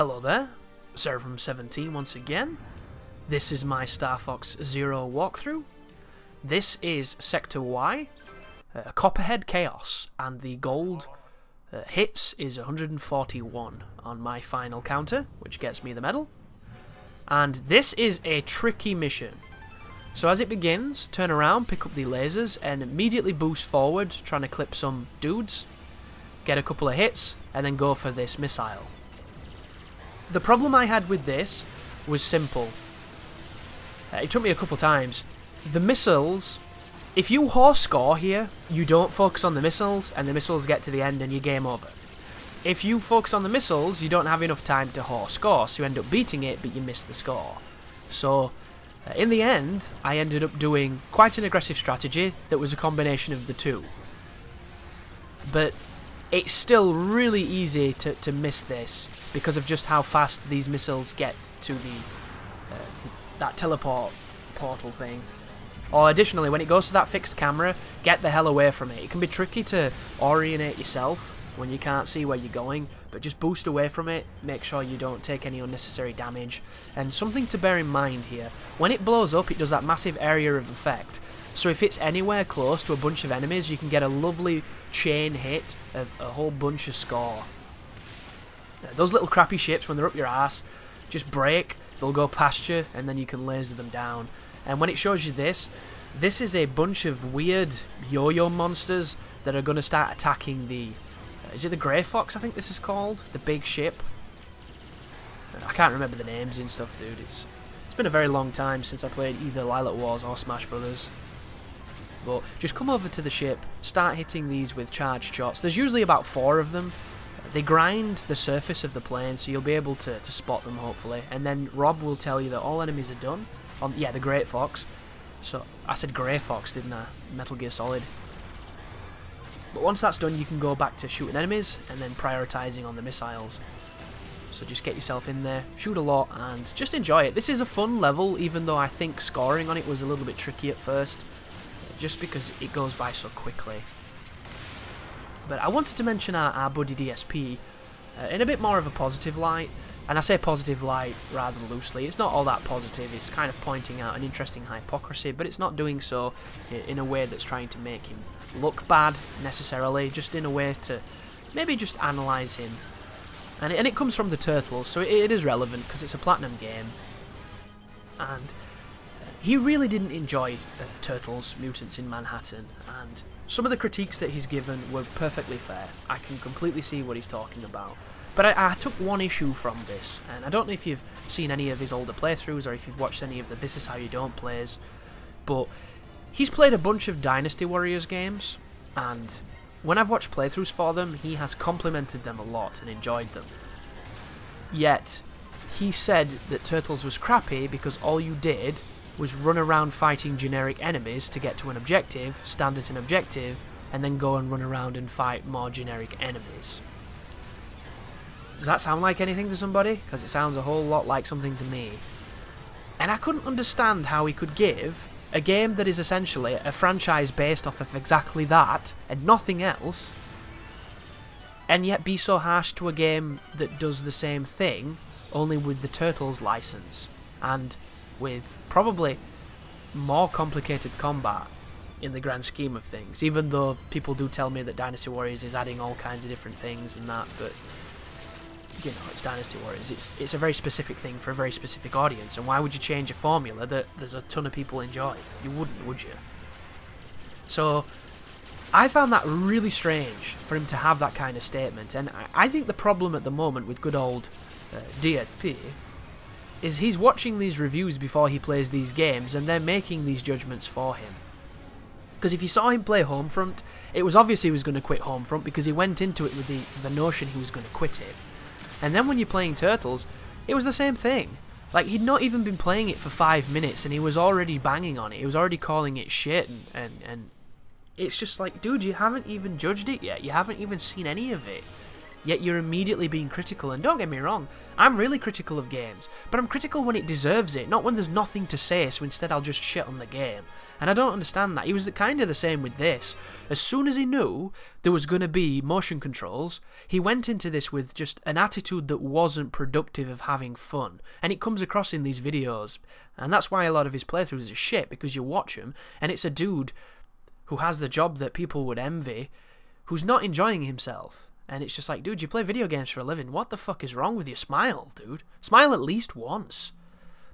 Hello there, Seraphim17 once again. This is my Star Fox Zero walkthrough. This is Sector Y, uh, Copperhead Chaos, and the gold uh, hits is 141 on my final counter, which gets me the medal. And this is a tricky mission. So as it begins, turn around, pick up the lasers, and immediately boost forward, trying to clip some dudes, get a couple of hits, and then go for this missile. The problem I had with this was simple. Uh, it took me a couple times. The missiles, if you horse score here, you don't focus on the missiles, and the missiles get to the end and you game over. If you focus on the missiles, you don't have enough time to horse score, so you end up beating it, but you miss the score. So, uh, in the end, I ended up doing quite an aggressive strategy that was a combination of the two. But it's still really easy to, to miss this because of just how fast these missiles get to the uh, that teleport portal thing. Or additionally, when it goes to that fixed camera, get the hell away from it. It can be tricky to orientate yourself when you can't see where you're going, but just boost away from it, make sure you don't take any unnecessary damage. And something to bear in mind here, when it blows up it does that massive area of effect, so if it's anywhere close to a bunch of enemies you can get a lovely chain hit of a whole bunch of score. Those little crappy ships, when they're up your ass, just break, they'll go past you, and then you can laser them down. And when it shows you this, this is a bunch of weird yo-yo monsters that are going to start attacking the... Uh, is it the Grey Fox, I think this is called? The big ship? I can't remember the names and stuff, dude. It's It's been a very long time since I played either Lylat Wars or Smash Brothers. But just come over to the ship, start hitting these with charged shots. There's usually about four of them. They grind the surface of the plane, so you'll be able to, to spot them, hopefully. And then Rob will tell you that all enemies are done. On Yeah, the Great Fox. So, I said Grey Fox, didn't I? Metal Gear Solid. But once that's done, you can go back to shooting enemies, and then prioritising on the missiles. So just get yourself in there, shoot a lot, and just enjoy it. This is a fun level, even though I think scoring on it was a little bit tricky at first just because it goes by so quickly. But I wanted to mention our, our buddy DSP uh, in a bit more of a positive light, and I say positive light rather loosely. It's not all that positive, it's kind of pointing out an interesting hypocrisy, but it's not doing so in a way that's trying to make him look bad necessarily, just in a way to maybe just analyse him. And it, and it comes from the Turtles, so it, it is relevant because it's a Platinum game. And he really didn't enjoy uh, Turtles Mutants in Manhattan, and some of the critiques that he's given were perfectly fair. I can completely see what he's talking about. But I, I, took one issue from this, and I don't know if you've seen any of his older playthroughs or if you've watched any of the This Is How You Don't plays, but he's played a bunch of Dynasty Warriors games, and when I've watched playthroughs for them, he has complimented them a lot and enjoyed them. Yet, he said that Turtles was crappy because all you did was run around fighting generic enemies to get to an objective, stand at an objective, and then go and run around and fight more generic enemies. Does that sound like anything to somebody? Because it sounds a whole lot like something to me. And I couldn't understand how he could give a game that is essentially a franchise based off of exactly that and nothing else, and yet be so harsh to a game that does the same thing, only with the Turtles license, and with probably more complicated combat in the grand scheme of things. Even though people do tell me that Dynasty Warriors is adding all kinds of different things and that, but you know, it's Dynasty Warriors. It's it's a very specific thing for a very specific audience. And why would you change a formula that there's a ton of people enjoy? You wouldn't, would you? So I found that really strange for him to have that kind of statement. And I, I think the problem at the moment with good old uh, DSP is he's watching these reviews before he plays these games and they're making these judgments for him. Because if you saw him play Homefront, it was obvious he was going to quit Homefront because he went into it with the, the notion he was going to quit it. And then when you're playing Turtles, it was the same thing. Like, he'd not even been playing it for five minutes and he was already banging on it. He was already calling it shit and, and, and it's just like, dude, you haven't even judged it yet. You haven't even seen any of it. Yet you're immediately being critical. And don't get me wrong, I'm really critical of games, but I'm critical when it deserves it, not when there's nothing to say, so instead I'll just shit on the game. And I don't understand that. He was kind of the same with this. As soon as he knew there was going to be motion controls, he went into this with just an attitude that wasn't productive of having fun. And it comes across in these videos. And that's why a lot of his playthroughs are shit, because you watch him, and it's a dude who has the job that people would envy, who's not enjoying himself. And it's just like, dude, you play video games for a living. What the fuck is wrong with you? Smile, dude. Smile at least once.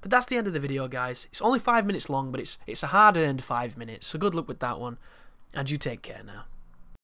But that's the end of the video, guys. It's only five minutes long, but it's it's a hard-earned five minutes. So good luck with that one. And you take care now.